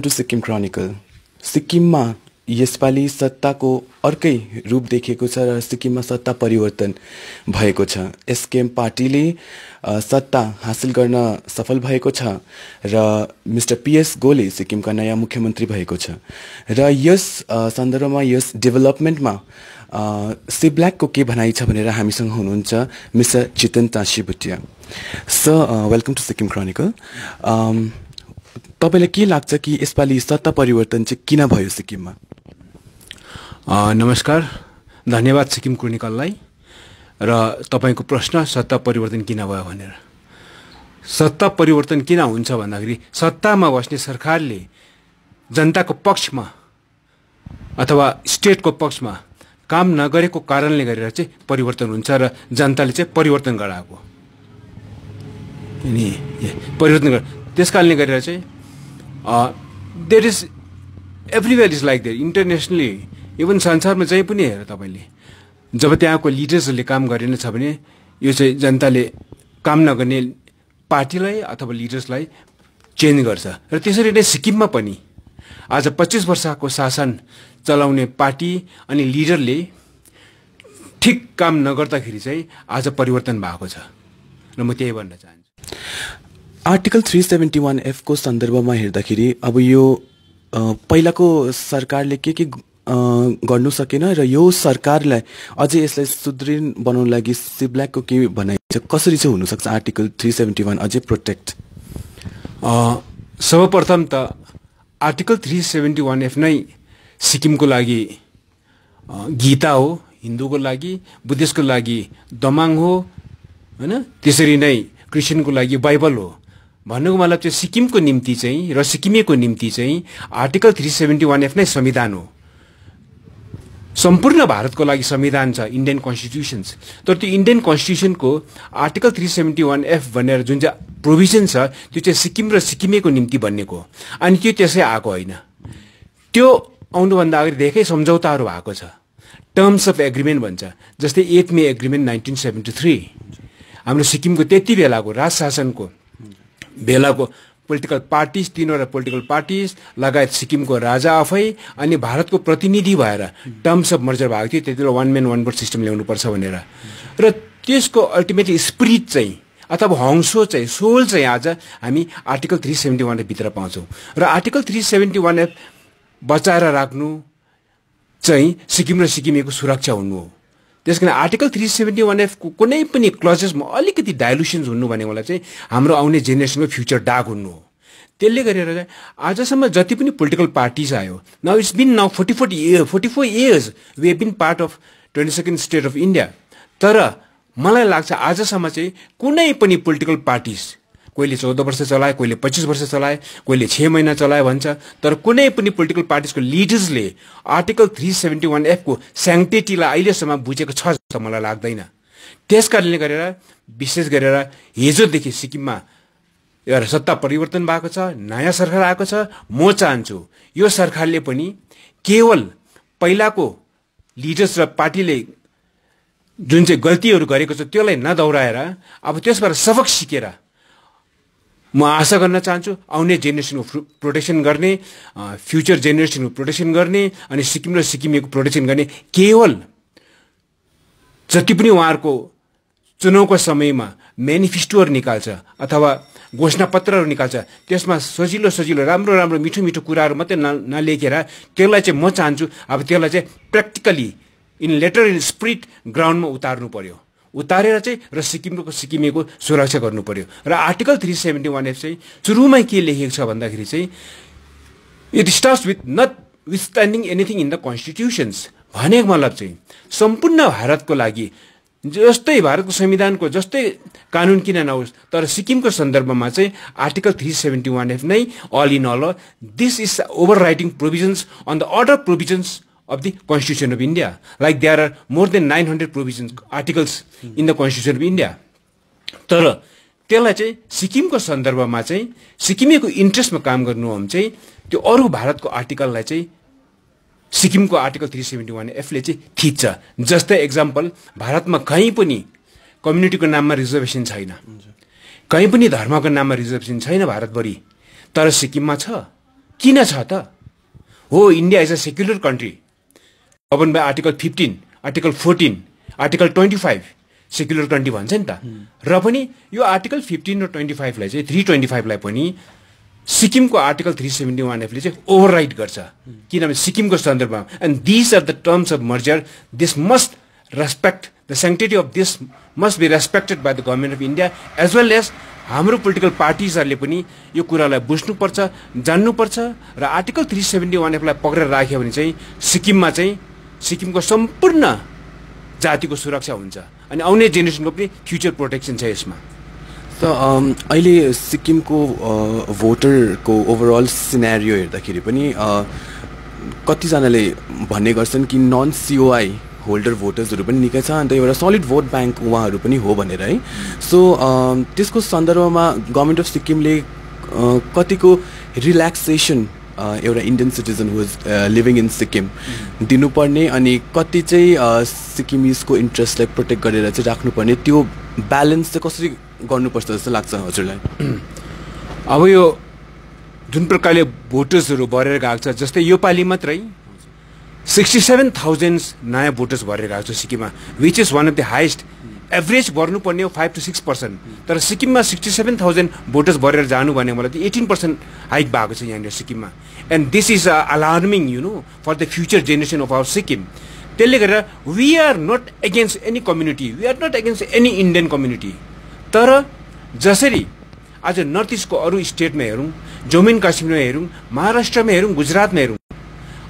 To Sikkim chronicle सिक्किममा यसपालि सत्ताको अर्कै रूप देखिएको छ र सिक्किममा सत्ता परिवर्तन भएको छ। एसकेएम पार्टीले सत्ता हासिल गर्न सफल भएको छ र मिस्टर पिएस गोले सिक्किमका नयाँ मुख्यमन्त्री भएको छ। र यस सन्दर्भमा यस डेभलपमेन्टमा सिब्ल्याकको के भनाइ छ भनेर हामीसँग हुनुहुन्छ mister Chitan Tashi Bhutia sir welcome to Sikkim chronicle. तपाईँलाई के लाग्छ कि यसपालि सत्ता परिवर्तन चाहिँ किन भयो सिक्किममा? नमस्कार। धन्यवाद सिक्किम क्रोनिकललाई। र तपाईँको प्रश्न सत्ता परिवर्तन किन भयो भनेर। सत्ता परिवर्तन किन हुन्छ भन्दाखेरि सत्तामा बस्ने सरकारले जनताको पक्षमा अथवा स्टेटको पक्षमा काम नगरेको कारणले गरेर चाहिँ परिवर्तन हुन्छ र जनताले चाहिँ परिवर्तन गराएको। अनि परिवर्तन त्यस कारणले गरेर चाहिँ there is everywhere is like there internationally even संसारमा जहीँ पनि हेर तपाईँले जब त्यहाँको लिडर्सहरूले काम गरेन छ भने यो चाहिँ जनताले काम नगर्ने पार्टीलाई अथवा लिडर्सलाई चेन्ज गर्छ। र त्यसरी नै सिक्किममा पनि आज पच्चिस वर्षको शासन चलाउने पार्टी अनि लिडरले ठिक काम नगर्दाखेरि चाहिँ आज परिवर्तन भएको छ। र म त्यही भन्न चाहन्छु। आर्टिकल थ्री सेभेन्टी वान एफको सन्दर्भमा हेर्दाखेरि अब यो पहिलाको सरकारले के के गर्नु सकेन र यो सरकारलाई अझै यसलाई सुदृढ बनाउनु लागि सिब्ल्याकको के भनाइ कसरी चाहिँ हुनसक्छ आर्टिकल थ्री सेभेन्टी वान अझै प्रोटेक्ट सर्वप्रथम त article three seventy one F नै सिक्किमको लागि गीता हो हिन्दूको लागि बुद्धिस्टको लागि दमाङ हो होइन? त्यसरी नै क्रिस्चियनको लागि बाइबल हो। भन्नुको मतलब चाहिँ सिक्किमको निम्ति चाहिँ र सिक्किमेको निम्ति चाहिँ article three seventy one F नै संविधान हो। सम्पूर्ण भारतको लागि संविधान छ इन्डियन कन्स्टिट्युसन्स तर त्यो Indian कन्स्टिट्युसनको article three seventy one F भनेर जुन चाहिँ प्रोभिजन छ त्यो चाहिँ सिक्किम र सिक्किमेको निम्ति बन्नेको अनि त्यो त्यसै आएको होइन। त्यो आउनुभन्दा अगाडि धेरै सम्झौताहरू भएको छ। टर्म्स अफ एग्रिमेन्ट भन्छ जस्तै eight May agreement nineteen seventy three. हाम्रो सिक्किमको त्यति बेलाको राज शासनको बेलाको पोलिटिकल पार्टिज तिनवटा पोलिटिकल पार्टिज लगायत सिक्किमको राजा आफै अनि भारतको प्रतिनिधि भएर टर्म्स अफ मर्जर भएको थियो त्यति बेला one man one board system ल्याउनुपर्छ भनेर। र त्यसको अल्टिमेटली स्पिरिट चाहिँ अथवा हংसो चाहिँ सोल चाहिँ आज हामी आर्टिकल थ्री सेभेन्टी वान भित्र पाउँछौँ। र article three seventy one F बचाएर राख्नु चाहिँ सिक्किम र सिक्किमेको सुरक्षा हुनु हो। त्यस कारण आर्टिकल थ्री सेभेन्टी वान एफको कुनै पनि क्लजेसमा अलिकति डाइल्युसन्स हुनु भनेकोलाई चाहिँ हाम्रो आउने जेनेरेसनको फ्युचर डाक हुनु हो। त्यसले गरेर चाहिँ आजसम्म जति पनि पोलिटिकल पार्टिज आयो now it's been now forty forty year forty four years we been part of twenty second state of India तर मलाई लाग्छ आजसम्म चाहिँ कुनै पनि पोलिटिकल पार्टिज कोहीले चौध वर्ष चलाए कोहीले पच्चिस वर्ष चलाए कोहीले छ महिना चलाए भन्छ। तर कुनै पनि पोलिटिकल पार्टिजको लिडर्सले आर्टिकल थ्री सेभेन्टी वान एफको स्याङ्टिटीलाई अहिलेसम्म बुझेको छ जस्तो मलाई लाग्दैन। त्यस कारणले गरेर विशेष गरेर हिजोदेखि सिक्किममा एउटा सत्ता परिवर्तन भएको छ नयाँ सरकार आएको छ म चाहन्छु यो सरकारले पनि केवल पहिलाको लिडर्स र पार्टीले जुन चाहिँ गल्तीहरू गरेको छ त्यसलाई नदौडाएर अब त्यसबाट सबक सिकेर म आशा गर्न चाहन्छु आउने जेनेरेसनको प्रोटेक्सन गर्ने फ्युचर जेनेरेसनको प्रोटेक्सन गर्ने अनि सिक्किम र सिक्किमेको प्रोटेक्सन गर्ने केवल जति पनि उहाँहरूको चुनावको समयमा मेनिफेस्टोहरू निकाल्छ अथवा घोषणापत्रहरू निकाल्छ त्यसमा सजिलो सजिलो राम्रो राम्रो मिठो मिठो कुराहरू मात्रै न नलेखेर त्यसलाई चाहिँ म चाहन्छु अब त्यसलाई चाहिँ practically in letter in spirit ग्राउन्डमा उतार्नु पर्यो। उतारेर चाहिँ र सिक्किमको सिक्किमेको सुरक्षा गर्नु पर्यो र article three seventy one F चाहिँ सुरुमै के लेखेको छ भन्दाखेरि चाहिँ it starts with notwithstanding anything in the constitutions भनेको मतलब चाहिँ सम्पूर्ण भारतको लागि जस्तै भारतको संविधानको जस्तै कानुन किन नहोस् तर सिक्किमको सन्दर्भमा चाहिँ article three seventy one F नै all in all this is overriding provisions on the other provisions of the Constitution of India. Like there are more than 900 provisions, articles in the Constitution of India. तर त्यसलाई चाहिँ सिक्किमको सन्दर्भमा चाहिँ सिक्किमेको इन्ट्रेस्टमा काम गर्नु हो भने चाहिँ त्यो अरू भारतको आर्टिकललाई चाहिँ सिक्किमको आर्टिकल थ्री सेभेन्टी वान एफले चाहिँ थिच्छ। जस्तै एक्जाम्पल भारतमा कहीँ पनि कम्युनिटीको नाममा रिजर्भेसन छैन। कहीँ पनि धर्मको नाममा रिजर्भेसन छैन भारतभरि। तर सिक्किममा छ। किन छ त? हो India is a secular country govern by article fifteen article fourteen article twenty five secular country भन्छ नि त र पनि यो आर्टिकल फिफ्टिन र ट्वेन्टी फाइभलाई चाहिँ थ्री ट्वेन्टी फाइभलाई पनि सिक्किमको आर्टिकल थ्री सेभेन्टी वान एफले चाहिँ ओभरराइट गर्छ किनभने सिक्किमको सन्दर्भमा and this are the terms of merger this must respect the sanctity of this must be respected by the government of India as well as हाम्रो पोलिटिकल पार्टिजहरूले पनि यो कुरालाई बुझ्नुपर्छ जान्नुपर्छ र आर्टिकल थ्री सेभेन्टी वान एफलाई पक्रेर राख्यो भने चाहिँ सिक्किममा चाहिँ सिक्किमको सम्पूर्ण जातिको सुरक्षा हुन्छ। अनि आउने जेनेरेसनको पनि फ्युचर प्रोटेक्सन छ यसमा। त अहिले सिक्किमको भोटरको ओभरअल सिनेरियो हेर्दाखेरि पनि कतिजनाले भन्ने गर्छन् कि नन सिओआई होल्डर भोटर्सहरू पनि निकै छ अन्त एउटा सलिड भोट ब्याङ्क उहाँहरू पनि हो भनेर है। सो त्यसको सन्दर्भमा गभर्मेन्ट अफ सिक्किमले कतिको रिल्याक्सेसन एउटा Indian citizen who's living in Sikkim दिनुपर्ने अनि कति चाहिँ सिक्किमिजको इन्ट्रेस्टलाई प्रोटेक्ट गरेर चाहिँ राख्नुपर्ने त्यो ब्यालेन्स चाहिँ कसरी गर्नुपर्छ जस्तो लाग्छ हजुरलाई? अब यो जुन प्रकारले भोटर्सहरू भरेर गएको छ जस्तै यो पालि मात्रै सिक्सटी सेभेन थाउजन्ड नयाँ भोटर्स भरेर गएको छ सिक्किममा which is one of the highest average भर्नुपर्ने हो फाइभ टु सिक्स पर्सेन्ट तर सिक्किममा सिक्सटी सेभेन थाउजन्ड भोटर्स भरेर जानु भने मलाई चाहिँ एटिन पर्सेन्ट हाइक भएको छ यहाँनिर सिक्किममा. And this is alarming you know for the future generation of our Sikkim त्यसले गर्दा we are not against any community we are not against any Indian community तर जसरी आज नर्थ इस्टको अरू स्टेटमा हेरौँ जम्मू एन्ड काश्मीरमा हेरौँ महाराष्ट्रमा हेरौँ गुजरातमा हेरौँ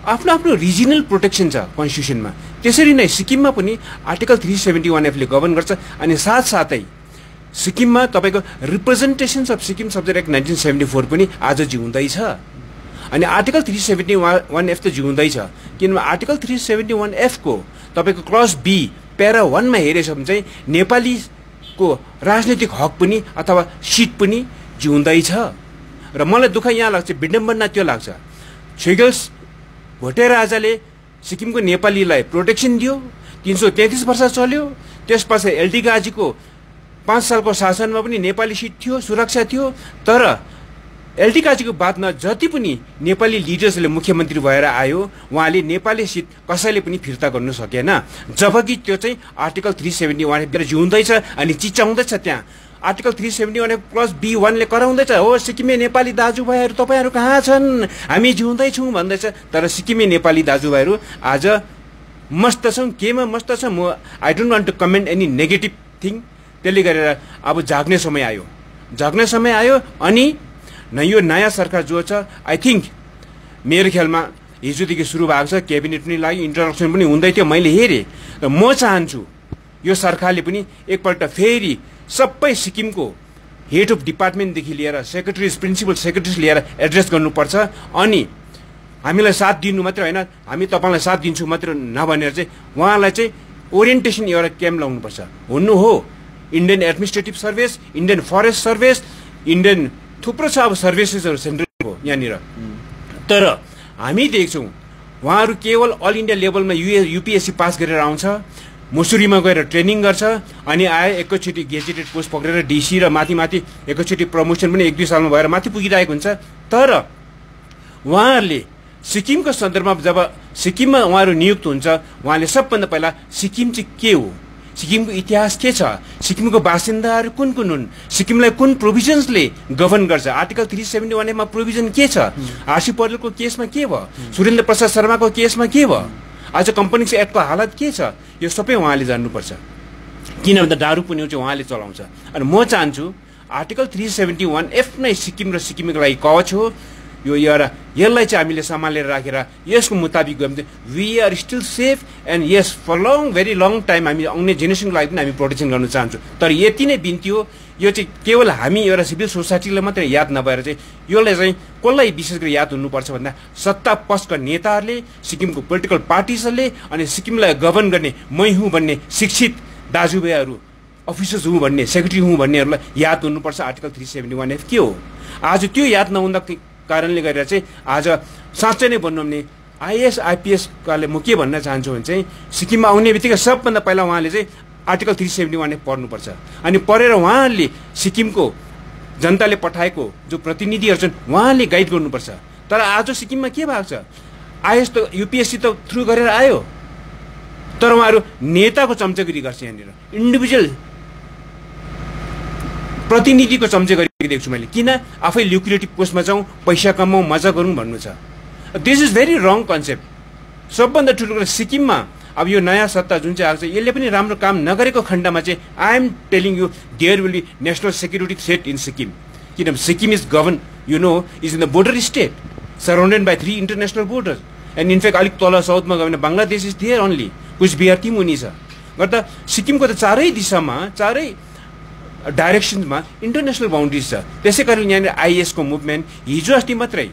आफ्नो आफ्नो रिजनल प्रोटेक्सन छ कन्स्टिट्युसनमा त्यसरी नै सिक्किममा पनि आर्टिकल थ्री सेभेन्टी वान एफले गभर्न गर्छ अनि साथसाथै सिक्किममा तपाईँको representations of Sikkim subject act nineteen seventy four पनि आज जिउँदैछ। अनि article three seventy one F त जिउँदैछ। किनभने आर्टिकल थ्री सेभेन्टी वान एफको तपाईँको क्लस बी प्यारा वानमा हेरेछ भने चाहिँ नेपालीको राजनैतिक हक पनि अथवा सिट पनि जिउँदैछ। र मलाई दुःख यहाँ लाग्छ विडम्बना त्यो लाग्छ। छेगल्स भोटे राजाले सिक्किमको नेपालीलाई प्रोटेक्सन दियो तिन सौ तेत्तिस वर्ष चल्यो। त्यसपछि एलडी गाजीको पाँच सालको शासनमा पनि नेपाली सिट थियो सुरक्षा थियो। तर एलडी काजीको बादमा जति पनि नेपाली लिडर्सले मुख्यमन्त्री भएर आयो उहाँले नेपाली सिट कसैले पनि फिर्ता गर्नु सकेन। जबकि त्यो चाहिँ आर्टिकल थ्री सेभेन्टी वान जिउँदैछ अनि चिच्याउँदैछ त्यहाँ। Article three seventy one plus B वानले कराउँदैछ। हो सिक्किमे नेपाली दाजुभाइहरू तपाईँहरू कहाँ छन्? हामी जिउँदैछौँ भन्दैछ। तर सिक्किमे नेपाली दाजुभाइहरू आज मस्त छौँ केमा मस्त छ? म I don't want to comment any negative thing त्यसले गरेर अब जाग्ने समय आयो। जाग्ने समय आयो अनि न यो नयाँ सरकार जो छ आई थिङ्क मेरो ख्यालमा हिजोदेखि सुरु भएको छ। क्याबिनेट पनि लाग्यो इन्ट्रोडक्सन पनि हुँदै थियो। मैले हेरेँ। र म चाहन्छु यो सरकारले पनि एकपल्ट फेरि सबै सिक्किमको हेड अफ डिपार्टमेन्टदेखि लिएर सेक्रेटरिज प्रिन्सिपल सेक्रेटरिज लिएर एड्रेस गर्नुपर्छ। अनि हामीलाई साथ दिनु मात्रै होइन हामी तपाईँलाई साथ दिन्छौँ मात्र नभनेर चाहिँ उहाँलाई चाहिँ ओरिएन्टेसन एउटा क्याम्प लाउनुपर्छ। हुनु हो Indian administrative service Indian forest service Indian थुप्रो छ अब सर्भिसेसहरू सेन्ट्रलको यहाँनिर। तर हामी देख्छौँ उहाँहरू केवल अल इन्डिया लेभलमा युए युपिएससी पास गरेर आउँछ मुसुरीमा गएर ट्रेनिङ गर्छ अनि आयो एकैचोटि गेजेटेड पोस्ट पक्रेर डिसी र माथि माथि एकैचोटि प्रमोसन पनि एक दुई सालमा भएर माथि पुगिरहेको हुन्छ। तर उहाँहरूले सिक्किमको सन्दर्भमा जब सिक्किममा उहाँहरू नियुक्त हुन्छ उहाँले सबभन्दा पहिला सिक्किम चाहिँ के हो? सिक्किमको इतिहास के छ? सिक्किमको बासिन्दाहरू कुन कुन हुन्? सिक्किमलाई कुन प्रोभिजन्सले गभर्न गर्छ? आर्टिकल थ्री सेभेन्टी वानमा प्रोभिजन के छ? आरसी पौडेलको केसमा के भयो? सुरेन्द्र प्रसाद शर्माको केसमा के भयो? आज कम्पनी एक्टको हालत के छ? यो सबै उहाँले जान्नुपर्छ। किन भन्दा दारू पुन्यौ चाहिँ उहाँले चलाउँछ। अनि म चाहन्छु article three seventy one F नै सिक्किम र सिक्किमको लागि कवच हो। यो एउटा यसलाई चाहिँ हामीले सम्हालेर राखेर यसको मुताबिक गयो भने we are still safe and yes for long very long time हामी आउने जेनेरेसनको लागि पनि हामी प्रोटेक्सन गर्न चाहन्छौँ। तर यति नै बिन्ती हो यो चाहिँ केवल हामी एउटा सिभिल सोसाइटीलाई मात्रै याद नभएर चाहिँ यसलाई चाहिँ कसलाई विशेष गरी याद हुनुपर्छ भन्दा सत्ता पक्षका नेताहरूले सिक्किमको पोलिटिकल पार्टिजहरूले अनि सिक्किमलाई गभर्न गर्ने मै हुँ भन्ने शिक्षित दाजुभाइहरू अफिसर्स हुँ भन्ने सेक्रेटरी हुँ भन्नेहरूलाई याद हुनुपर्छ। Article three seventy one F के हो? आज त्यो याद नहुँदा कारणले गरेर चाहिँ आज साँच्चै नै भन्नु भने आइएस आइपिएसकाले म के भन्न चाहन्छु भने चाहिँ सिक्किममा आउने बित्तिकै सबभन्दा पहिला उहाँले चाहिँ आर्टिकल थ्री सेभेन्टी वान पढ्नुपर्छ। अनि पढेर उहाँले सिक्किमको जनताले पठाएको जो प्रतिनिधिहरू छन् उहाँले गाइड गर्नुपर्छ। तर आज सिक्किममा के भएको छ? आइएस त युपिएससी त थ्रु गरेर आयो। तर उहाँहरू नेताको चम्चगिरी गर्छ यहाँनिर। इन्डिभिजुअल प्रतिनिधिको चम्चगिरी देख्छु मैले। किन? आफै ल्युक्रेटिभ पोस्टमा जाउँ पैसा कमाउँ मजा गरौँ भन्नु छ। This is very wrong concept सबभन्दा ठुलो कुरा सिक्किममा अब यो नयाँ सत्ता जुन चाहिँ आएको छ यसले पनि राम्रो काम नगरेको खण्डमा चाहिँ I am telling you there will be national security threat in Sikkim किनभने Sikkim is govern you know is in the border state surrounded by three international borders and in fact अलिक तल साउथमा गयो भने Bangladesh is there only Cooch Behar मुनि छ। गर्दा सिक्किमको त चारै दिशामा चारै डाइरेक्सनमा इन्टरनेसनल बााउन्ड्रिज छ। त्यसै कारण यहाँनिर आइएसको मुभमेन्ट हिजो अस्ति मात्रै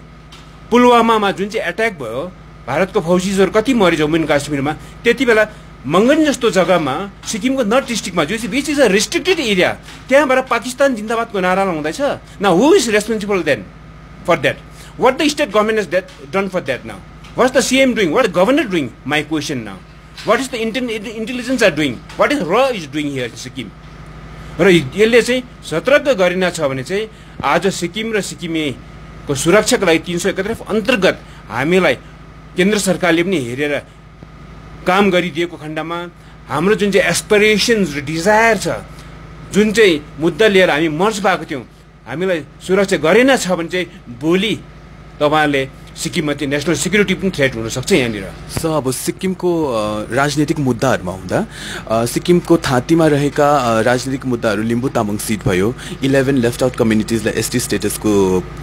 पुलवामामा जुन चाहिँ एट्याक भयो भारतको फौजीजहरू कति मरे जम्मू एन्ड काश्मीरमा? त्यति बेला मङ्गन जस्तो जग्गामा सिक्किमको नर्थ डिस्ट्रिक्टमा जो which is a restricted area त्यहाँबाट पाकिस्तान जिन्दाबादको नारा लाउँदैछ न who is responsible then for that what the state government is that done for that now what the CM doing what governor doing my question now what is the inter intelligence are doing what is र is doing here Sikkim र यसले चाहिँ सतर्क गरिन छ भने चाहिँ आज सिक्किम र सिक्किमेको सुरक्षाको लागि तिन सय एकत्र अन्तर्गत हामीलाई केन्द्र सरकारले पनि हेरेर काम गरिदिएको खण्डमा हाम्रो जुन चाहिँ एसपिरेसन्स र डिजायर छ जुन चाहिँ मुद्दा लिएर हामी मर्च भएको थियौँ हामीलाई सुरक्षा गरेन छ भने चाहिँ भोलि तपाईँहरूले सिक्किममा चाहिँ नेसनल सिक्युरिटी पनि थ्रेट हुनसक्छ यहाँनिर। स अब सिक्किमको राजनीतिक मुद्दाहरूमा हुँदा सिक्किमको थाँतीमा रहेका राजनीतिक मुद्दाहरू लिम्बू तामाङ सिट भयो इलेभेन लेफ्ट आउट कम्युनिटिजलाई एसटी स्टेटसको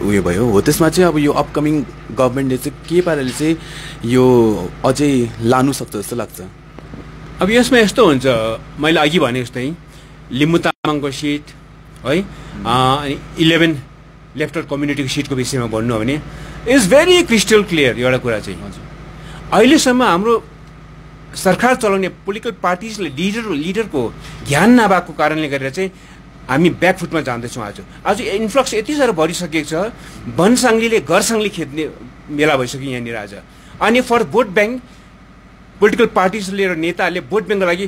उयो भयो हो। त्यसमा चाहिँ अब यो अपकमिङ गभर्मेन्टले चाहिँ के पाराले चाहिँ यो अझै लानु सक्छ जस्तो लाग्छ? अब यसमा यस्तो हुन्छ मैले अघि भने जस्तै लिम्बू तामाङको सिट है अनि इलेभेन लेफ्ट आउट कम्युनिटीको सिटको विषयमा भन्नु हो भने इज भेरी क्रिस्टल क्लियर एउटा कुरा चाहिँ। अहिलेसम्म हाम्रो सरकार चलाउने पोलिटिकल पार्टिजले लिडर लिडरको ज्ञान नभएको कारणले गरेर चाहिँ हामी ब्याकफुटमा जाँदैछौँ आज। आज इन्फ्लक्स यति साह्रो भरिसकेको छ वनसाङ्लीले घरसाङ्ली खेद्ने मेला भइसक्यो यहाँनिर आज। अनि फर भोट ब्याङ्क पोलिटिकल पार्टिजले र नेताहरूले भोट ब्याङ्कको लागि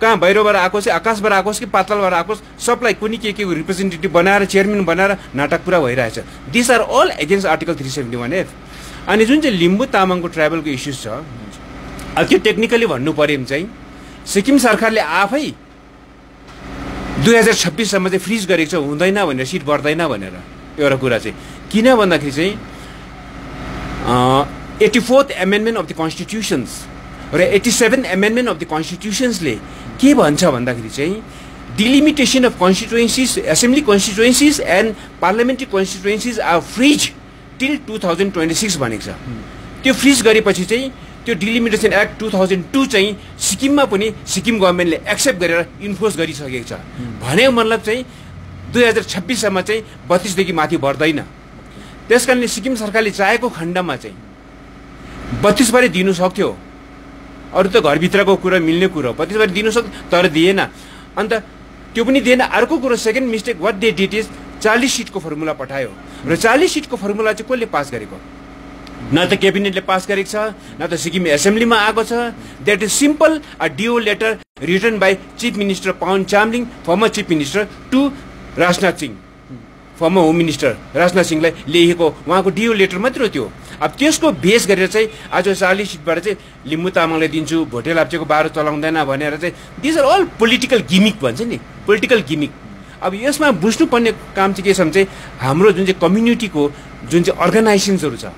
कहाँ बाहिरबाट आएको चाहिँ आकाशबाट आएको कि पातलबाट आएको सबलाई कुनै के के रिप्रेजेन्टेटिभ बनाएर चेयरम्यान बनाएर नाटक पुरा भइरहेछ। This are all against article three seventy one F अनि जुन चाहिँ लिम्बू तामाङको ट्राइबलको इस्युज छ अब त्यो टेक्निकली भन्नु पऱ्यो भने चाहिँ सिक्किम सरकारले आफै दुई हजार छब्बिससम्म चाहिँ फ्रिज गरेको छ हुँदैन भनेर सिट बढ्दैन भनेर एउटा कुरा चाहिँ। किन भन्दाखेरि चाहिँ eighty fourth amendment of the constitutions र eighty seven amendment of the कन्स्टिट्युसन्सले के भन्छ भन्दाखेरि चाहिँ delimitation of constituencies assembly constituencies and parliamentary constituencies are freeze till two thousand twenty six भनेको छ। त्यो फ्रिज गरेपछि चाहिँ त्यो delimitation act two thousand two चाहिँ सिक्किममा पनि सिक्किम गभर्मेन्टले एक्सेप्ट गरेर इन्फोर्स गरिसकेको छ। भनेको मतलब चाहिँ दुई हजार छब्बिससम्म चाहिँ बत्तिसदेखि माथि बढ्दैन। त्यस कारणले सिक्किम सरकारले चाहेको खण्डमा चाहिँ बत्तिसबाटै दिनु सक्थ्यो। अरू त घरभित्रको कुरा मिल्ने कुरो बत्तिसबाटै दिनु सक् तर दिएन। अन्त त्यो पनि दिएन। अर्को कुरो second mistake what they did is चालिस सिटको फर्मुला पठायो। र चालिस सिटको फर्मुला चाहिँ कसले पास गरेको? न त क्याबिनेटले पास गरेको छ न त सिक्किम एसेम्ब्लीमा आएको छ। That is simple a DO letter return by chief minister Pawan Chamling former chief minister to Rajnath Singh former home minister Rajnath सिंहलाई लेखेको उहाँको डिओ लेटर मात्र थियो अब त्यसको बेस गरेर चाहिँ आज चालिस सिटबाट चाहिँ लिम्बू तामाङलाई दिन्छु भोटे लाप्चेको बाह्र चलाउँदैन भनेर चाहिँ these are all political gimmick भन्छ नि पोलिटिकल गिमिक अब यसमा बुझ्नुपर्ने काम चाहिँ के छ भने चाहिँ हाम्रो जुन चाहिँ कम्युनिटीको जुन चाहिँ अर्गनाइजेसन्सहरू छ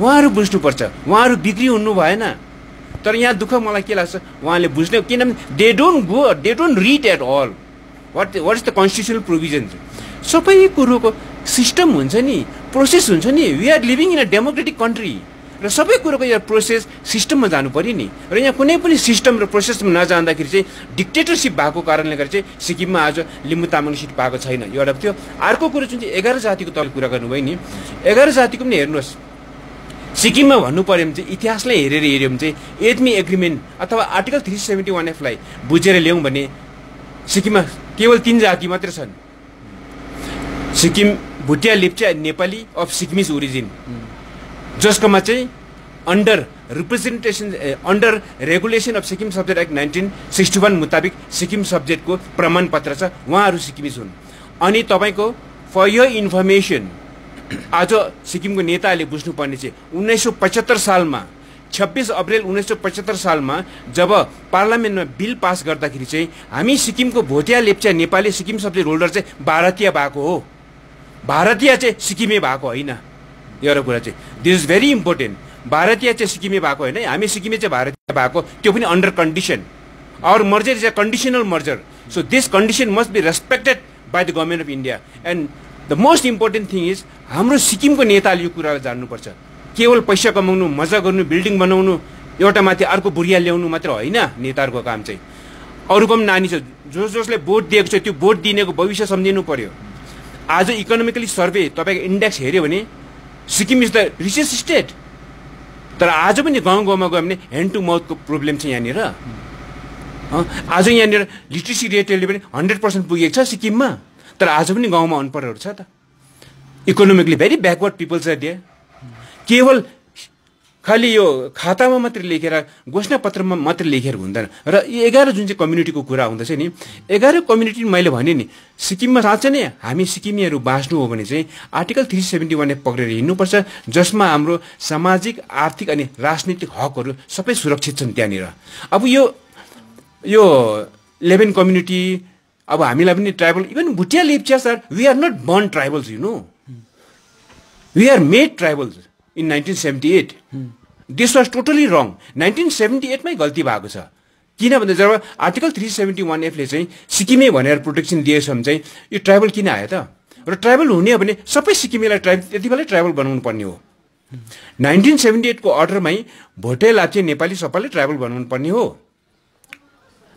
उहाँहरू बुझ्नुपर्छ उहाँहरू बिक्री हुनु भएन। तर यहाँ दुःख मलाई के लाग्छ उहाँले बुझ्ने किनभने they don't go they don't read at all what what is the constitutional provision सबै कुरोको सिस्टम हुन्छ नि प्रोसेस हुन्छ नि। We are living in a democratic country र सबै कुरोको यहाँ प्रोसेस सिस्टममा जानु पऱ्यो नि। र यहाँ कुनै पनि सिस्टम र प्रोसेसमा नजाँदाखेरि चाहिँ डिक्टेटरसिप भएको कारणले गर्दा चाहिँ सिक्किममा आज लिम्बू तामाङ सिट पाएको छैन। एउटा त्यो। अर्को कुरो जुन चाहिँ एघार जातिको तपाईँले कुरा गर्नुभयो नि एघार जातिको पनि हेर्नुहोस्। सिक्किममा भन्नु पऱ्यो भने चाहिँ इतिहासलाई हेरेर हेऱ्यो भने चाहिँ एडमी एग्रिमेन्ट अथवा आर्टिकल थ्री सेभेन्टी वान एफलाई बुझेर ल्याउँ भने सिक्किममा केवल तिन जाति मात्र छन्। सिक्किम भुटिया लेप्चा नेपाली अफ सिक्किमिज ओरिजिन जसकोमा चाहिँ under representation under regulation of Sikkim subject act nineteen sixty one मुताबिक सिक्किम सब्जेक्टको प्रमाणपत्र छ उहाँहरू सिक्किमिज हुन्। अनि तपाईँको फर यर इन्फर्मेसन आज सिक्किमको नेताहरूले बुझ्नुपर्ने चाहिँ उन्नाइस सौ पचहत्तर सालमा छब्बिस अप्रेल उन्नाइस सौ पचहत्तर सालमा जब पार्लियामेन्टमा बिल पास गर्दाखेरि चाहिँ हामी सिक्किमको भोटिया लेप्चा नेपाली सिक्किम सब्जेक्ट होल्डर चाहिँ भारतीय भएको हो। भारतीय चाहिँ सिक्किमे भएको होइन। एउटा कुरा चाहिँ दिस इज भेरी इम्पोर्टेन्ट भारतीय चाहिँ सिक्किमे भएको होइन। हामी सिक्किमे चाहिँ भारतीय भएको त्यो पनि under condition our merger is a conditional merger so this condition must be respected by the government of India and the most important thing is हाम्रो सिक्किमको नेताले यो कुरालाई जान्नुपर्छ। केवल पैसा कमाउनु मजा गर्नु बिल्डिङ बनाउनु एउटा माथि अर्को बुढिया ल्याउनु मात्र होइन नेताहरूको काम चाहिँ। अरूको पनि नानी छ। जस जसले भोट दिएको छ त्यो भोट दिनेको भविष्य सम्झिनु पर्यो। आज इकोनोमिकली सर्वे तपाईँको इन्डेक्स हेऱ्यो भने Sikkim is the richest state तर आज पनि गाउँ गाउँमा गयो भने ह्यान्ड टु माउथको प्रब्लम छ यहाँनिर। आज यहाँनिर लिट्रेसी रेटले पनि हन्ड्रेड पर्सेन्ट पुगेको छ सिक्किममा। तर आज पनि गाउँमा अनपढहरू छ त। इकोनोमिकली भेरी ब्याकवर्ड पिपल छ दिए केवल खालि यो खातामा मात्रै लेखेर घोषणा पत्रमा मात्रै लेखेर हुँदैन। र यो एघार जुन चाहिँ कम्युनिटीको कुरा हुँदैछ नि एघार कम्युनिटी मैले भने नि सिक्किममा साँच्चै नै हामी सिक्किमीहरू बाँच्नु हो भने चाहिँ आर्टिकल थ्री सेभेन्टी वान पक्रेर हिँड्नुपर्छ जसमा हाम्रो सामाजिक आर्थिक अनि राजनीतिक हकहरू सबै सुरक्षित छन् त्यहाँनिर। अब यो यो लेभेन कम्युनिटी अब हामीलाई पनि tribal even Bhutia Lepcha sir we are not born tribals you know. We are made tribals. In nineteen seventy eight this was totally wrong nineteen seventy एटमै गल्ती भएको छ। किन भन्दा जब आर्टिकल थ्री सेभेन्टी वान एफले चाहिँ सिक्किमे भनेर प्रोटेक्सन दिएछ भने चाहिँ यो ट्राइबल किन आयो त? र ट्राइबल हुने हो भने सबै सिक्किमेलाई ट्राइब त्यति बेलै ट्राइबल बनाउनु पर्ने हो। नाइन्टिन सेभेन्टी एटको अर्डरमै भोटे लाप्चे नेपाली सबैले ट्राइबल बनाउनु पर्ने हो।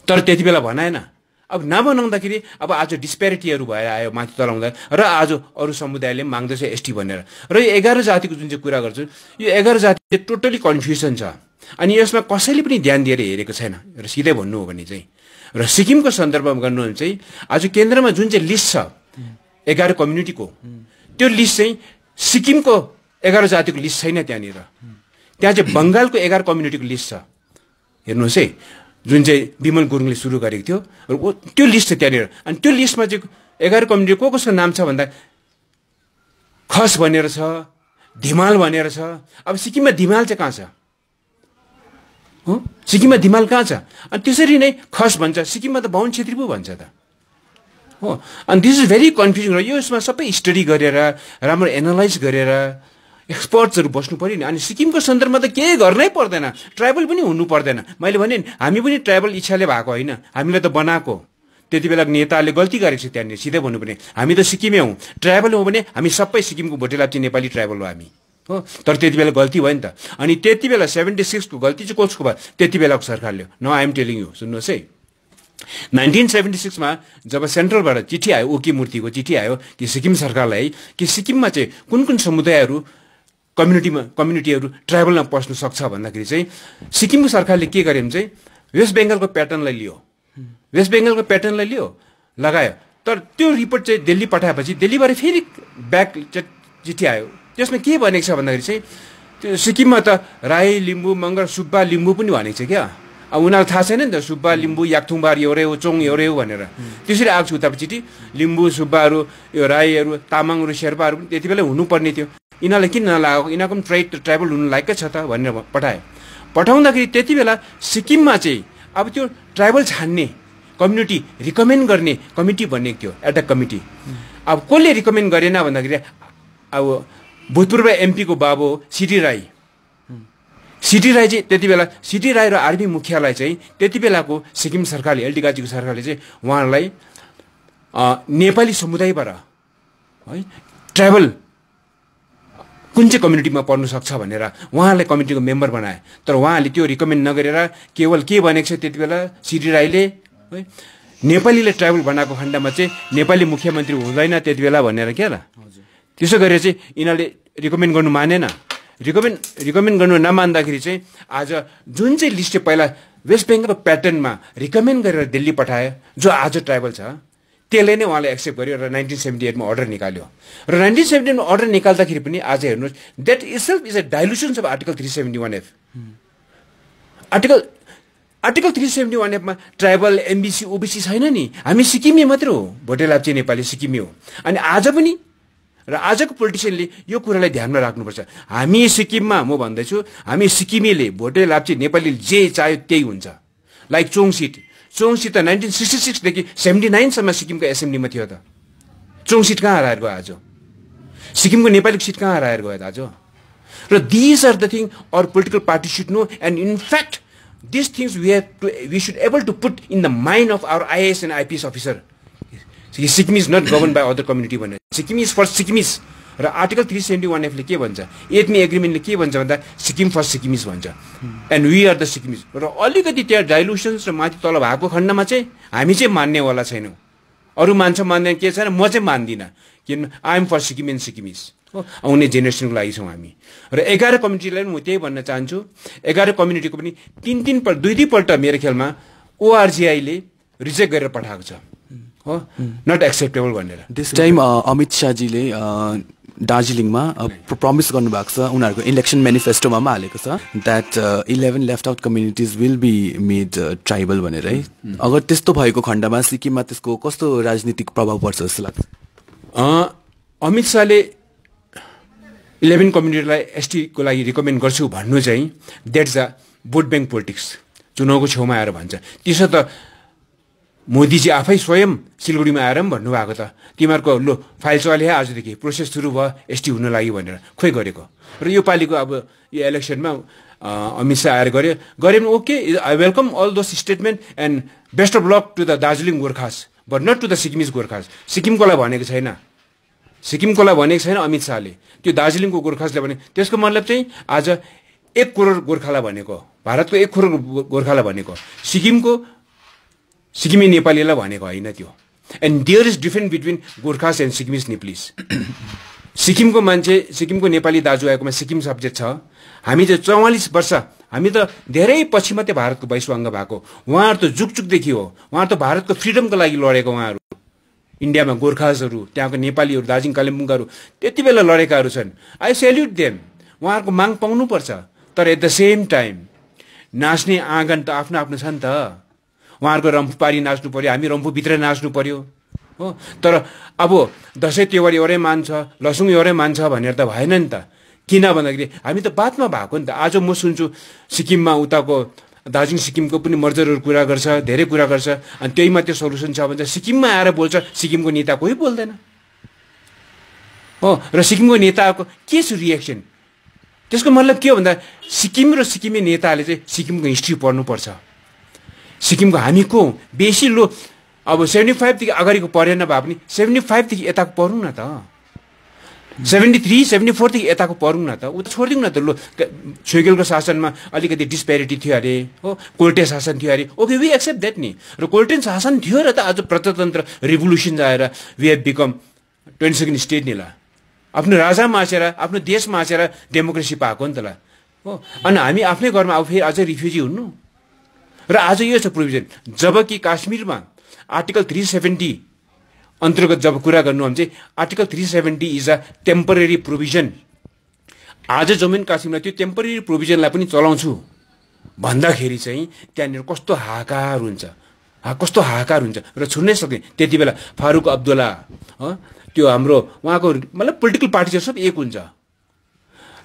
तर त्यति बेला भनाएन। अब नबनाउँदाखेरि अब आज डिस्प्यारिटीहरू भएर आयो माथि तलाउँदा र आज अरू समुदायले माग्दैछ एसटी भनेर। र यो एघार जातिको जुन चाहिँ कुरा गर्छु यो एघार जाति टोटली कन्फ्युजन छ। अनि यसमा कसैले पनि ध्यान दिएर हेरेको छैन। र सिधै भन्नु हो भने चाहिँ। र सिक्किमको सन्दर्भमा गर्नु भने चाहिँ आज केन्द्रमा जुन चाहिँ लिस्ट छ एघार कम्युनिटीको त्यो लिस्ट चाहिँ सिक्किमको एघार जातिको लिस्ट छैन त्यहाँनिर। त्यहाँ चाहिँ बङ्गालको एघार कम्युनिटीको लिस्ट छ। हेर्नुहोस् है। जुन चाहिँ विमल गुरुङले सुरु गरेको थियो र त्यो लिस्ट छ त्यहाँनिर अनि त्यो लिस्टमा चाहिँ एघार कम्युनिटी को कसको नाम छ भन्दा खस भनेर छ धिमाल भनेर छ। अब सिक्किममा धिमाल चाहिँ कहाँ छ? हो? सिक्किममा धिमाल कहाँ छ? अनि त्यसरी नै खस भन्छ सिक्किममा त बाहुन छेत्री पो भन्छ त। हो? अनि दिस इज भेरी कन्फ्युजन र यो यसमा सबै स्टडी गरेर राम्रो एनालाइज गरेर एक्सपर्ट्सहरू बस्नु पऱ्यो नि। अनि सिक्किमको सन्दर्भमा त केही गर्नै पर्दैन। ट्राइबल पनि हुनु पर्दैन। मैले भने हामी पनि ट्राइबल इच्छाले भएको होइन। हामीले त बनाएको। त्यति बेला नेताले गल्ती गरेको छ त्यहाँनिर। सिधै भन्नु हामी त सिक्किमै हौँ। ट्राइबल हो भने हामी सबै सिक्किमको भोटे लाप्चे नेपाली ट्राइबल हो हामी। हो? तर त्यति बेला गल्ती भयो नि त। अनि त्यति बेला सेभेन्टी सिक्सको गल्ती चाहिँ कसको भयो? त्यति बेलाको सरकारले न आइएम टेलिङ यु। सुन्नुहोस् है। नाइन्टिन सेभेन्टी सिक्समा जब सेन्ट्रलबाट चिठी आयो ओके मूर्तिको चिठी आयो कि सिक्किम सरकारलाई कि सिक्किममा चाहिँ कुन कुन समुदायहरू कम्युनिटीमा कम्युनिटीहरू ट्राइबलमा पस्नु सक्छ भन्दाखेरि चाहिँ सिक्किमको सरकारले के गर्यो भने चाहिँ वेस्ट बेङ्गलको प्याटर्नलाई लियो। वेस्ट बेङ्गलको प्याटर्नलाई लियो लगायो। तर त्यो रिपोर्ट चाहिँ दिल्ली पठाएपछि दिल्लीबाट फेरि ब्याक चिठी आयो। त्यसमा के भनेको छ भन्दाखेरि चाहिँ त्यो सिक्किममा त राई लिम्बू मगर सुब्बा लिम्बू पनि भनेको छ क्या। अब उनीहरूलाई थाहा छैन नि त सुब्बा लिम्बू याक्थुङबार एउटै हो चोङ एउटै हो भनेर त्यसरी आएको छु उता चिठी लिम्बू सुब्बाहरू यो राईहरू तामाङहरू शेर्पाहरू पनि त्यति बेला हुनुपर्ने थियो यिनीहरूलाई किन नलागेको यिनीहरूको पनि ट्राइब ट्राइबल हुनु लायकै छ त भनेर पठायो पठाउँदाखेरि त्यति बेला सिक्किममा चाहिँ अब त्यो ट्राइबल छान्ने कम्युनिटी रिकमेन्ड गर्ने कमिटी बनेको थियो एटक कमिटी अब कसले रिकमेन्ड गरेन भन्दाखेरि अब भूतपूर्व एमपीको बाबु सिटी राई सिटी राई चाहिँ त्यति बेला सिटी राई र आर्मी मुखियालाई चाहिँ त्यति बेलाको सिक्किम सरकारले एलटी गाजीको सरकारले चाहिँ उहाँहरूलाई नेपाली समुदायबाट है ट्राइबल कुन चाहिँ कम्युनिटीमा पर्नु सक्छ भनेर उहाँलाई कमिटीको मेम्बर बनाए। तर उहाँले त्यो रिकमेन्ड नगरेर केवल के भनेको छ त्यति बेला सिडी राईले है नेपालीले ट्राइबल बनाएको खण्डमा चाहिँ नेपाली मुख्यमन्त्री हुँदैन त्यति बेला भनेर क्या त त्यसो गरेर चाहिँ यिनीहरूले रिकमेन्ड गर्नु मानेन। रिकमेन्ड रिकमेन्ड गर्नु नमान्दाखेरि चाहिँ आज जुन चाहिँ लिस्ट पहिला वेस्ट बेङ्गलको प्याटर्नमा रिकमेन्ड गरेर दिल्ली पठायो जो आज ट्राइबल छ त्यसले नै उहाँले एक्सेप्ट गर्यो र नाइन्टिन सेभेन्टी एटमा अर्डर निकाल्यो। र नाइन्टिन सेभेन्टी एटमा अर्डर निकाल्दाखेरि पनि आज हेर्नुहोस् that is self is a dilutions of article three seventy one F article article three seventy one एफमा tribal MBC OBC छैन नि। हामी सिक्किमे मात्र हो भोटे लाप्चे नेपाली सिक्किमे हो। अनि आज पनि र आजको पोलिटिसियनले यो कुरालाई ध्यानमा राख्नुपर्छ। हामी सिक्किममा म भन्दैछु हामी सिक्किमेले भोटे लाप्चे नेपाली जे चाह्यो त्यही हुन्छ। Like Tsong seat Tsong seat त नाइन्टिन सिक्सटी सिक्सदेखि सेभेन्टी नाइनसम्म सिक्किमको एसेम्ब्लीमा थियो त। चोङ सिट कहाँ हराएर गयो आज? सिक्किमको नेपालीको सिट कहाँ हराएर गयो त आज? र these are the thing or political party should know and in fact this things we have to we should able to put in the mind of our IAS and IPS officer Sikkim is not govern by other community भनेर Sikkim is for Sikkimese. र article three seventy one एफले के भन्छ? एटमी एग्रिमेन्टले के भन्छ भन्दा Sikkim for Sikkimese भन्छ। And we are the Sikkimese. र अलिकति त्यहाँ डाइलुसन्स र माथि तल भएको खण्डमा चाहिँ हामी चाहिँ मान्नेवाला छैनौँ। अरू मान्छ मान्दैन के छैन म चाहिँ मान्दिनँ। किन? I'm for Sikkim and Sikkimese. हो आउने जेनेरेसनको लागि छौँ हामी। र एघार कम्युनिटीलाई पनि म त्यही भन्न चाहन्छु। एघार कम्युनिटीको पनि तिन तिनपल्ट दुई दुईपल्ट मेरो ख्यालमा ओआरजिआईले रिजेक्ट गरेर पठाएको छ। हो? नट एक्सेप्टेबल भनेर। दिस टाइम अमित शाहजीले दार्जिलिङमा प्रमिस गर्नुभएको छ उनीहरूको इलेक्सन मेनिफेस्टोमा पनि हालेको छ that eleven left out communities will be made tribal भनेर है? अगर त्यस्तो भएको खण्डमा सिक्किममा त्यसको कस्तो राजनीतिक प्रभाव पर्छ जस्तो लाग्छ? अमित शाहले इलेभेन कम्युनिटीलाई एसटीको लागि रिकमेन्ड गर्छु भन्नु चाहिँ that's a vote bank politics चुनावको छेउमा आएर भन्छ। त्यसो त मोदीजी आफै स्वयं सिलगढीमा आएर पनि भन्नुभएको त। तिमीहरूको लो फाइल चले आजदेखि। प्रोसेस सुरु भयो एसटी हुन लागि भनेर खोइ गरेको। र यो पालिको अब यो इलेक्सनमा अमित शाह आएर गऱ्यो गरे पनि okay I welcome all those statement and best of luck to the Darjeeling Gorkhas but not to the Sikkimese Gorkhas. सिक्किमकोलाई भनेको छैन। सिक्किमकोलाई भनेको छैन अमित शाहले। त्यो दार्जिलिङको गोर्खासले भने त्यसको मतलब चाहिँ आज एक करोड गोर्खालाई भनेको। भारतको एक करोड गोर्खालाई भनेको। सिक्किमको सिक्किमे नेपालीलाई भनेको होइन त्यो। And there is different between Gorkhas and Sikkimese Nepalese सिक्किमको मान्छे सिक्किमको नेपाली दाजुभाइकोमा सिक्किम सब्जेक्ट छ। हामी चाहिँ चौवालिस वर्ष हामी त धेरै पछि मात्रै भारतको वैश्व अङ्ग भएको। उहाँहरू त जुग जुगदेखि हो उहाँहरू त भारतको फ्रिडमको लागि लडेको उहाँहरू। इन्डियामा गोर्खाजहरू त्यहाँको नेपालीहरू दार्जिलिङ कालिम्पोङकाहरू त्यति बेला लडेकाहरू छन्। आई सेल्युट देम उहाँहरूको माग पाउनुपर्छ। तर एट द सेम टाइम नाच्ने आँगन त आफ्नो आफ्नो छ नि त। उहाँहरूको रम्फूपारी नाच्नु पर्यो हामी रम्फूभित्र नाच्नु पर्यो। हो? तर अब दसैँ तिहार एउटै मान्छ लसुङ एउटै मान्छ भनेर त भएन नि त। किन भन्दाखेरि हामी त बादमा भएको नि त। आज म सुन्छु सिक्किममा उताको दार्जिलिङ सिक्किमको पनि मर्जरहरू कुरा गर्छ धेरै कुरा गर्छ अनि त्यही मात्रै सल्युसन छ भने सिक्किममा आएर बोल्छ सिक्किमको नेता कोही बोल्दैन। हो? र सिक्किमको नेताको के छ रिएक्सन? त्यसको मतलब के हो भन्दा सिक्किम र सिक्किमे नेताले चाहिँ सिक्किमको हिस्ट्री पढ्नुपर्छ। सिक्किमको हामी को हौँ? बेसी लो अब सेभेन्टी फाइभदेखि अगाडिको पढेन भए पनि सेभेन्टी फाइभदेखि यताको पढौँ न त। सेभेन्टी थ्री सेभेन्टी फोरदेखि यताको पढौँ न त। उता छोडिदिउँ न त लो छुगेलको शासनमा अलिकति डिस्प्यारिटी थियो अरे हो? कोल्टे शासन थियो अरे। ओके वी एक्सेप्ट द्याट नि। र कोल्टेन शासन थियो र त आज प्रजातन्त्र रिभोल्युसन आएर we have become twenty second state नि ल। आफ्नो राजा मासेर आफ्नो देश मासेर डेमोक्रेसी पाएको नि त ल। हो? अनि हामी आफ्नै घरमा अब फेरि अझै रिफ्युजी हुनु। र आज यो छ प्रोभिजन जबकि काश्मीरमा आर्टिकल थ्री सेभेन्टी अन्तर्गत जब कुरा गर्नु हो भने चाहिँ article three seventy is a temporary provision आज जम्मू एन्ड काश्मीरमा त्यो टेम्पररी प्रोभिजनलाई पनि चलाउँछु। भन्दाखेरि चाहिँ त्यहाँनिर कस्तो हाहाकार हुन्छ। हा कस्तो हाहाकार हुन्छ। र छुन्नै सक्ने। त्यति बेला फारुक अब्दुल्ला त्यो हाम्रो उहाँको मतलब पोलिटिकल पार्टीहरू सब एक हुन्छ।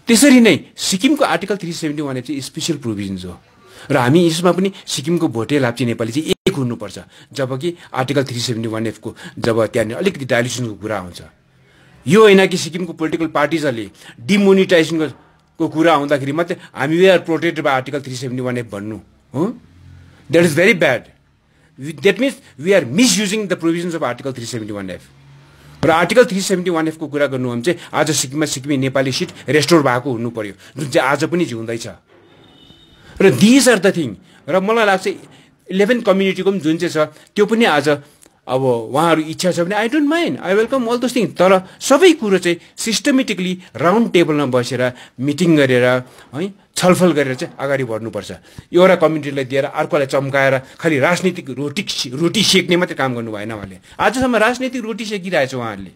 त्यसरी नै सिक्किमको आर्टिकल थ्री सेभेन्टी वान चाहिँ स्पेसल प्रोभिजन्स हो। र हामी यसमा पनि सिक्किमको भोटे लाप्चे नेपाली चाहिँ एक हुनुपर्छ। जबकि आर्टिकल थ्री सेभेन्टी वान एफको जब त्यहाँनिर अलिकति डाइल्युसनको कुरा आउँछ यो होइन कि सिक्किमको पोलिटिकल पार्टिजहरूले डिमोनिटाइजेसनको को कुरा आउँदाखेरि मात्रै हामी we are protected by article three seventy one F भन्नु हो? That is very bad that means we are misusing the provisions of article three seventy one F र आर्टिकल थ्री सेभेन्टी वान एफको कुरा गर्नु हो भने चाहिँ आज सिक्किममा सिक्किमे नेपाली सिट रेस्टोर भएको हुनु पर्यो। जुन चाहिँ आज पनि जिउँदैछ। र दिज आर द थिङ र मलाई लाग्छ इलेभेन कम्युनिटीको पनि जुन चाहिँ छ त्यो पनि आज अब उहाँहरू इच्छा छ भने I don't mind I welcome all those thing तर सबै कुरो चाहिँ सिस्टमेटिकली राउन्ड टेबलमा बसेर मिटिङ गरेर है छलफल गरेर चाहिँ अगाडि बढ्नुपर्छ। एउटा कम्युनिटीलाई दिएर अर्कोलाई चम्काएर खालि राजनीतिक रोटी रोटी सेक्ने मात्रै काम गर्नु भएन उहाँले। आजसम्म राजनीतिक रोटी सेकिरहेछ उहाँहरूले।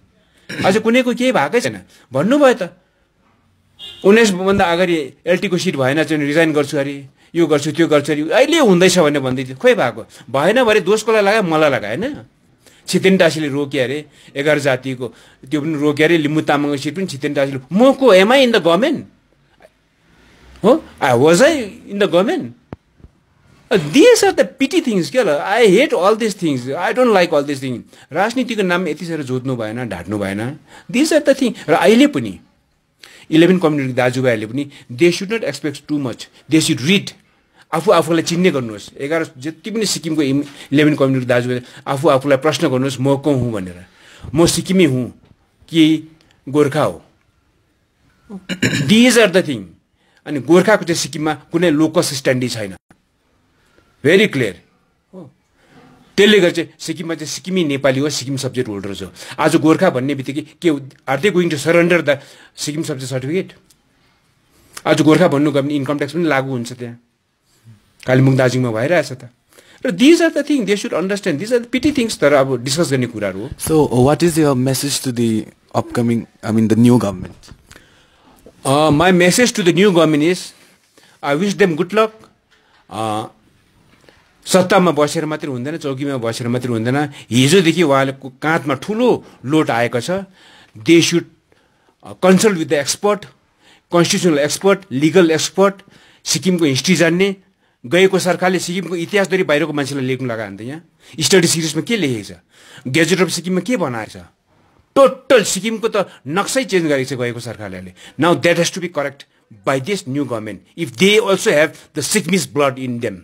आज कुनैको केही भएकै छैन। भन्नुभयो त उन्नाइसभन्दा अगाडि एलटीको सिट भएन चाहिँ रिजाइन गर्छु अरे यो गर्छु त्यो गर्छु अरे अहिले हुँदैछ भनेर भन्दै थियो खोइ भएको भएन भने दोष कसलाई लगायो मलाई लगायो होइन? छितेन टासीले रोक्यो अरे एघार जातिको त्यो पनि रोक्यो अरे लिम्बू तामाङको सिट पनि छितेन टासीले म को am I in the government हो? I was I in the government this are the petty things क्या I hate all this things I don't like all this thing राजनीतिको नाम यति साह्रो जोत्नु भएन ढाँट्नु भएन। दिस आर द थिङ र अहिले पनि इलेभेन कम्युनिटी दाजुभाइहरूले पनि they should not expect too much they should read आफू आफूलाई चिन्ने गर्नुहोस्। एघार जति पनि सिक्किमको इलेभेन कम्युनिटी दाजुभाइ आफू आफूलाई प्रश्न गर्नुहोस् म को हुँ भनेर? म सिक्किमे हुँ। कि गोर्खा हो? दिज आर द थिङ अनि गोर्खाको चाहिँ सिक्किममा कुनै लोकस स्ट्यान्डी छैन। भेरी क्लियर त्यसले गर्दा चाहिँ सिक्किममा चाहिँ सिक्किमी नेपाली हो सिक्किम सब्जेक्ट होल्डर छ। आज गोर्खा भन्ने बित्तिकै के are they going to surrender the Sikkim subject certificate. आज गोर्खा भन्नुको भने इन्कम ट्याक्स पनि लागू हुन्छ त्यहाँ। कालिम्पोङ दार्जिलिङमा भइरहेछ त। र these are the thing they should understand these are the petty things तर अब डिस्कस गर्ने कुराहरू हो। So what is your message to the upcoming I mean the new government my message to the new government is I wish them good luck सत्तामा बसेर मात्रै हुँदैन चौकीमा बसेर मात्रै हुँदैन। हिजोदेखि उहाँको काँधमा ठुलो लोड आएको छ। They should consult with the expert constitutional expert legal expert सिक्किमको हिस्ट्री जान्ने। गएको सरकारले सिक्किमको इतिहासधरि बाहिरको मान्छेलाई लेख्नु लगायो भने त यहाँ स्टडी सिरिजमा के लेखेको छ? गेजेट अफ सिक्किममा के बनाएको छ टोटल सिक्किमको त नक्सै चेन्ज गरेको छ गएको सरकारले now that has to be correct by this new government if they also have the Sikkimese blood in them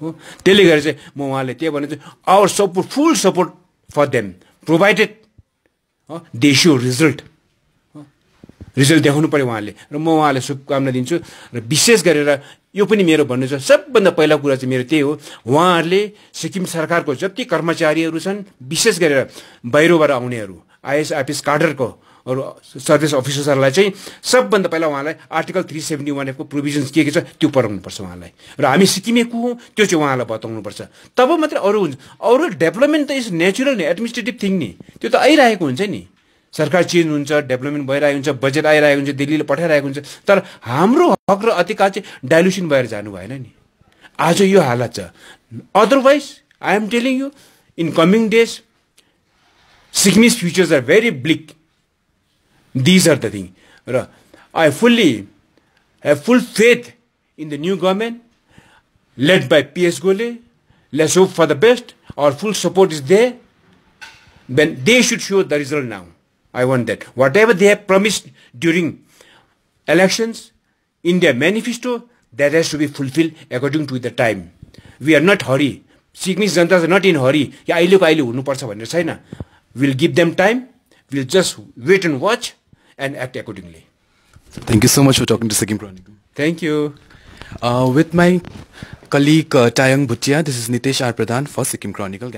हो? त्यसले गर्दा चाहिँ म उहाँले त्यही भने our support full support for them provided they show result result देखाउनु पऱ्यो उहाँले। र म उहाँलाई शुभकामना दिन्छु र विशेष गरेर यो पनि मेरो भन्नु छ सबभन्दा पहिला कुरा चाहिँ मेरो त्यही हो। उहाँहरूले सिक्किम सरकारको जति कर्मचारीहरू छन् विशेष गरेर बाहिरबाट आउनेहरू आइएस आइपिएस कार्डरको अरू सर्भिस अफिसर्सहरूलाई चाहिँ सबभन्दा पहिला उहाँलाई आर्टिकल थ्री सेभेन्टी वान एफको प्रोभिजन्स के के छ त्यो पढाउनुपर्छ उहाँलाई। र हामी सिक्किमेको हौँ त्यो चाहिँ उहाँलाई बताउनुपर्छ। तब मात्रै अरू हुन्छ अरू डेभलपमेन्ट त इज नेचुरल नि एडमिनिस्ट्रेटिभ थिङ नि। त्यो त आइरहेको हुन्छ नि। सरकार चेन्ज हुन्छ डेभलपमेन्ट भइरहेको हुन्छ बजेट आइरहेको हुन्छ दिल्लीले पठाइरहेको हुन्छ तर हाम्रो हक र अधिकार चाहिँ डाइल्युसन भएर जानु भएन नि। आज यो हालत छ। Otherwise I am telling you in coming days Sikkimese futures are very bleak These are the things. I fully have full faith in the new government led by P.S. Gole. Let's hope for the best. Our full support is there. Then they should show the result now. I want that. Whatever they have promised during elections in their manifesto, that has to be fulfilled according to the time. We are not hurry. Sikkimese Janata are not in hurry. अहिलेको अहिले हुनुपर्छ भनेर छैन. We'll give them time. We'll just wait and watch and act accordingly. Thank you so much for talking to Sikkim Chronicle. Thank you. Uh, with my colleague uh, Tayang Bhutia, this is Nitesh R. Pradhan for Sikkim Chronicle.